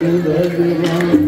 भगवान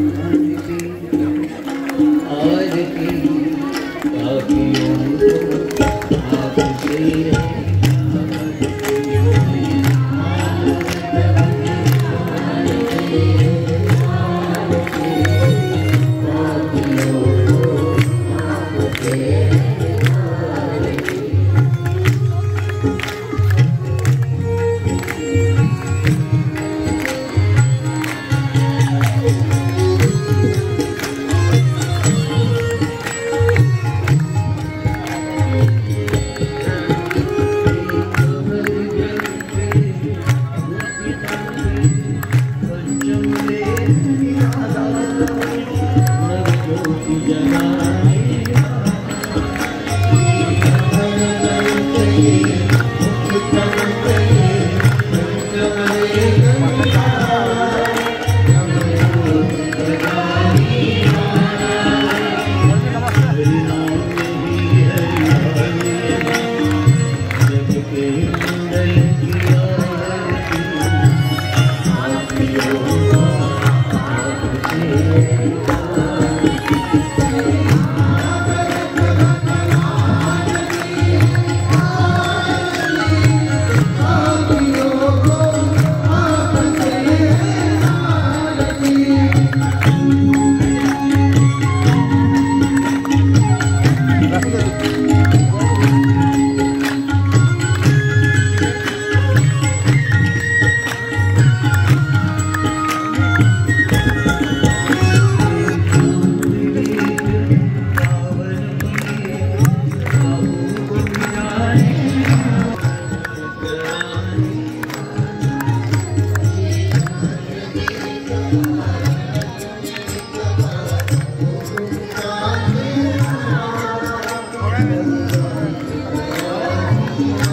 Thank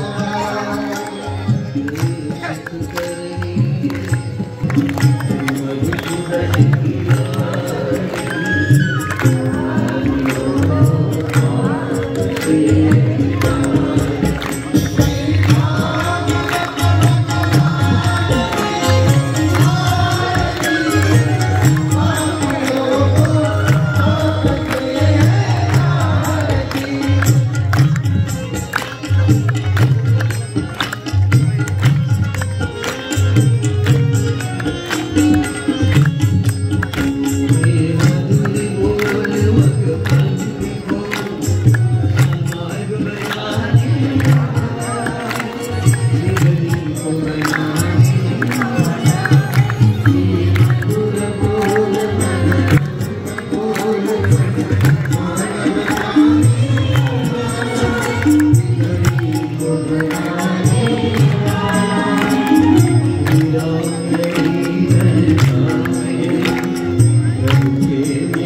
you. Amen. 今天